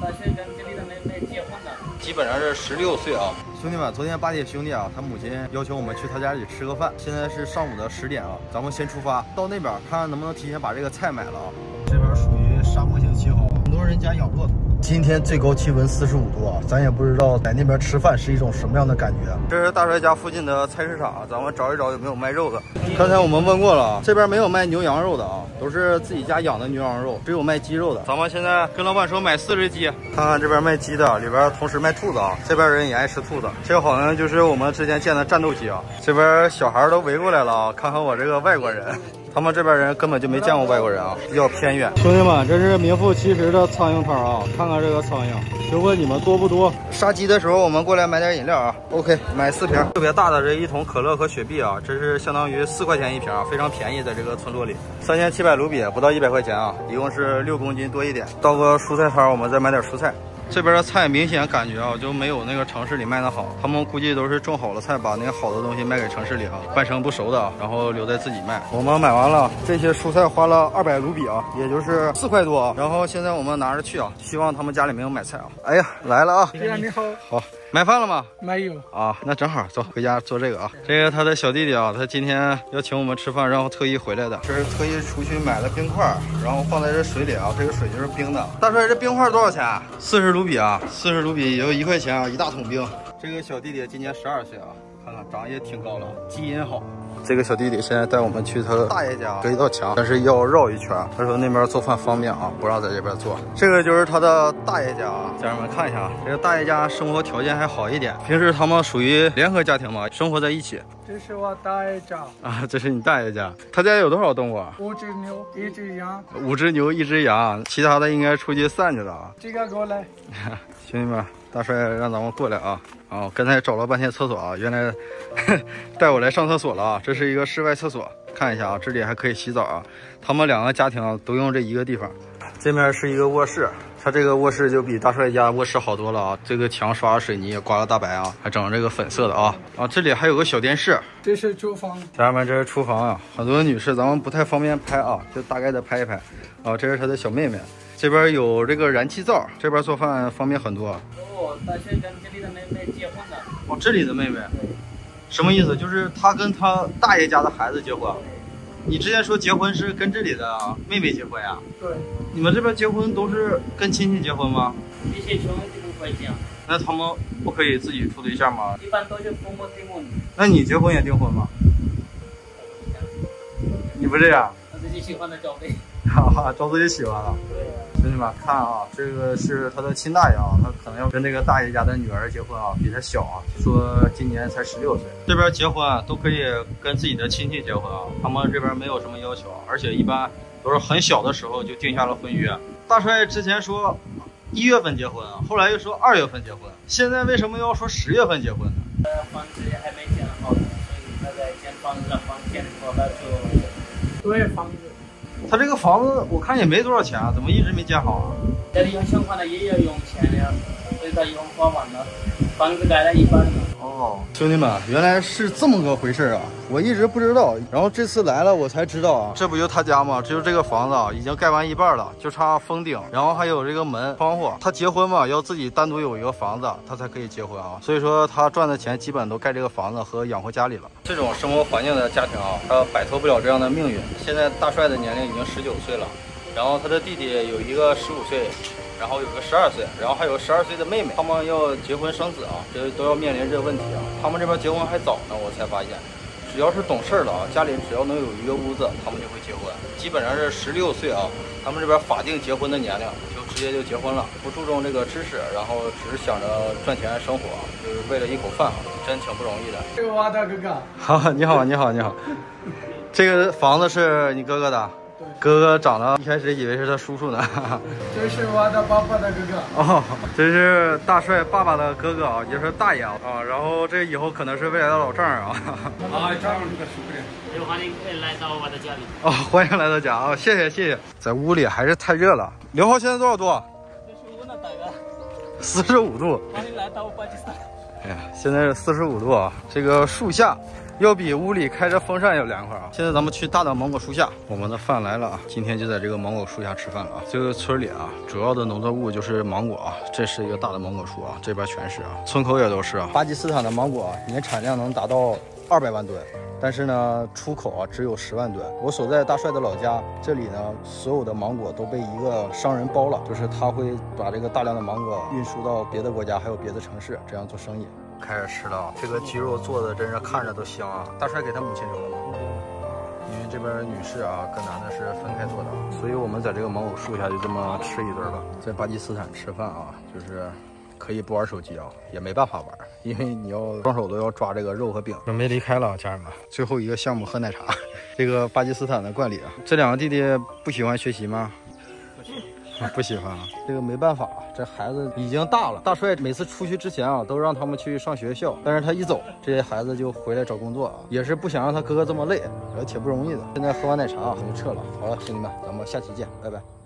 大帅跟这里的妹妹结婚的，基本上是十六岁啊。兄弟们，昨天八姐兄弟啊，他母亲要求我们去他家里吃个饭。现在是上午的十点啊，咱们先出发，到那边看看能不能提前把这个菜买了啊。这边属于沙漠型气候，很多人家养骆驼。今天最高气温四十五度啊，咱也不知道在那边吃饭是一种什么样的感觉。这是大帅家附近的菜市场，咱们找一找有没有卖肉的。刚才我们问过了啊，这边没有卖牛羊肉的啊，都是自己家养的牛羊肉，只有卖鸡肉的。咱们现在跟老板说买四只鸡，看看这边卖鸡的，里边同时卖兔子啊，这边人也爱吃兔子。这个好像就是我们之前见的战斗机啊，这边小孩都围过来了啊，看看我这个外国人。他们这边人根本就没见过外国人啊，比较偏远。兄弟们，这是名副其实的苍蝇摊啊！看看这个苍蝇，就问你们多不多？杀鸡的时候我们过来买点饮料啊。OK，买四瓶，特别大的这一桶可乐和雪碧啊，这是相当于四块钱一瓶啊，非常便宜，在这个村落里，三千七百卢比，不到一百块钱啊，一共是六公斤多一点。到个蔬菜摊，我们再买点蔬菜。这边的菜明显感觉啊，就没有那个城市里卖的好。他们估计都是种好了菜，把那个好的东西卖给城市里啊，半生不熟的啊，然后留在自己卖。我们买完了这些蔬菜，花了二百卢比啊，也就是四块多。然后现在我们拿着去啊，希望他们家里没有买菜啊。哎呀，来了啊！你好，好。买饭了吗？没有啊，那正好走回家做这个啊。这个他的小弟弟啊，他今天要请我们吃饭，然后特意回来的。这是特意出去买了冰块，然后放在这水里啊。这个水就是冰的。大帅，这冰块多少钱？四十卢比啊，四十卢比也就一块钱啊，一大桶冰。这个小弟弟今年十二岁啊，看看长也挺高了，基因好。这个小弟弟现在带我们去他大爷家隔一道墙，但是要绕一圈。他说那边做饭方便啊，不让在这边做。这个就是他的大爷家啊，家人们看一下啊，这个大爷家生活条件还好一点。平时他们属于联合家庭嘛，生活在一起。这是我大爷家啊，这是你大爷家。他家有多少动物啊？五只牛，一只羊。五只牛，一只羊，其他的应该出去散去了啊。这个给我来，兄弟们，大帅让咱们过来啊。啊，刚才找了半天厕所啊，原来 带我来上厕所了啊。这是一个室外厕所，看一下啊，这里还可以洗澡啊。他们两个家庭都用这一个地方。这面是一个卧室，他这个卧室就比大帅家卧室好多了啊。这个墙刷了水泥，刮了大白啊，还整了这个粉色的啊。啊，这里还有个小电视。这是厨房，家人们，这是厨房啊。很多女士咱们不太方便拍啊，就大概的拍一拍。啊，这是他的小妹妹，这边有这个燃气灶，这边做饭方便很多。哦，大帅跟这里的妹妹结婚了。哦，这里的妹妹，什么意思？就是他跟他大爷家的孩子结婚。你之前说结婚是跟这里的妹妹结婚呀？对。你们这边结婚都是跟亲戚结婚吗？一些兄弟不会结。那他们不可以自己处对象吗？一般都是父母订婚。那你结婚也订婚吗？你不这样？我自己喜欢的找呗。哈哈，找自己喜欢的。对。看啊，这个是他的亲大爷啊，他可能要跟那个大爷家的女儿结婚啊，比他小啊，说今年才十六岁。这边结婚啊，都可以跟自己的亲戚结婚啊，他们这边没有什么要求，而且一般都是很小的时候就定下了婚约。大帅之前说一月份结婚，后来又说二月份结婚，现在为什么要说十月份结婚呢？呃，房子也还没建好，所以他在建房子，房建好了就对房子。他这个房子我看也没多少钱啊，怎么一直没建好啊？家里用钱花的也要用钱的，所以他一共花完了，房子盖了一半了。哦，兄弟们，原来是这么个回事啊！我一直不知道，然后这次来了我才知道啊。这不就他家吗？这就这个房子啊，已经盖完一半了，就差封顶，然后还有这个门窗户。他结婚嘛，要自己单独有一个房子，他才可以结婚啊。所以说他赚的钱基本都盖这个房子和养活家里了。这种生活环境的家庭啊，他摆脱不了这样的命运。现在大帅的年龄已经十九岁了，然后他的弟弟有一个十五岁。然后有个十二岁，然后还有十二岁的妹妹，他们要结婚生子啊，这都要面临这个问题啊。他们这边结婚还早呢，我才发现，只要是懂事的啊，家里只要能有一个屋子，他们就会结婚。基本上是十六岁啊，他们这边法定结婚的年龄就直接就结婚了，不注重这个知识，然后只是想着赚钱生活，就是为了一口饭啊，真挺不容易的。这个我大哥哥，好，你好，你好，你好，这个房子是你哥哥的。哥哥长得一开始以为是他叔叔呢，这是我的爸爸的哥哥哦，这是大帅爸爸的哥哥啊，也是大爷啊，然后这以后可能是未来的老丈人啊。啊，丈人的叔叔，欢迎来到我的家里。哦，欢迎来到家啊，谢谢谢谢。在屋里还是太热了。刘浩现在多少度？四十五呢，大哥。四十五度。欢迎来到巴基斯坦。哎呀，现在是四十五度啊，这个树下。要比屋里开着风扇要凉快啊！现在咱们去大的芒果树下，我们的饭来了啊！今天就在这个芒果树下吃饭了啊！这个村里啊，主要的农作物就是芒果啊，这是一个大的芒果树啊，这边全是啊，村口也都是啊。巴基斯坦的芒果啊，年产量能达到二百万吨。但是呢，出口啊只有十万吨。我所在大帅的老家，这里呢，所有的芒果都被一个商人包了，就是他会把这个大量的芒果运输到别的国家，还有别的城市，这样做生意。开始吃了，这个鸡肉做的真是看着都香啊！大帅给他母亲留了吗？因为这边女士啊跟男的是分开做的，所以我们在这个芒果树下就这么吃一顿吧。在巴基斯坦吃饭啊，就是。可以不玩手机啊，也没办法玩，因为你要双手都要抓这个肉和饼。准备离开了，家人们，最后一个项目喝奶茶。这个巴基斯坦的惯例啊，这两个弟弟不喜欢学习吗？不喜欢，啊。这个没办法，这孩子已经大了。大帅每次出去之前啊，都让他们去上学校，但是他一走，这些孩子就回来找工作啊，也是不想让他哥哥这么累，也挺不容易的。现在喝完奶茶啊，就撤了。好了，兄弟们，咱们下期见，拜拜。